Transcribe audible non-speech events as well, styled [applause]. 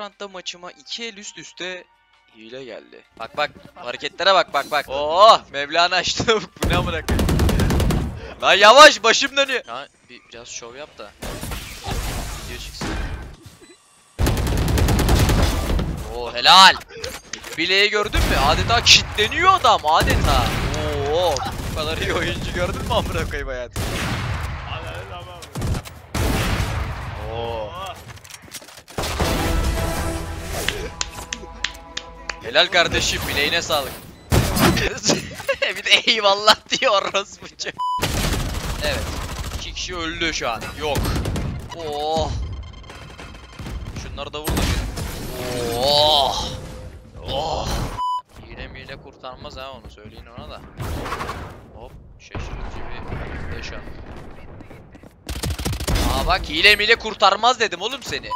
Valorant'ta maçıma iki el üst üste hile geldi. Bak bak hareketlere bak bak bak. Oo Mevlana açtı. [laughs] Bu ne amına? Lan yavaş başım dönüyor. Ya bir, biraz şov yap da. Video çıksın. Oo helal. Bileği gördün mü? Adeta kitleniyor adam adeta. Oo bu kadar iyi oyuncu gördün mü amına koyayım hayatım? Helal kardeşim bileğine sağlık. [laughs] bir de eyvallah diyor orospu çocuk. Evet. İki kişi öldü şu an. Yok. Oh. Şunları da vur da bir. Oh. Oh. Hile mile kurtarmaz ha onu söyleyin ona da. Hop şaşırtıcı bir yaşam. Aa bak hile mile kurtarmaz dedim oğlum seni.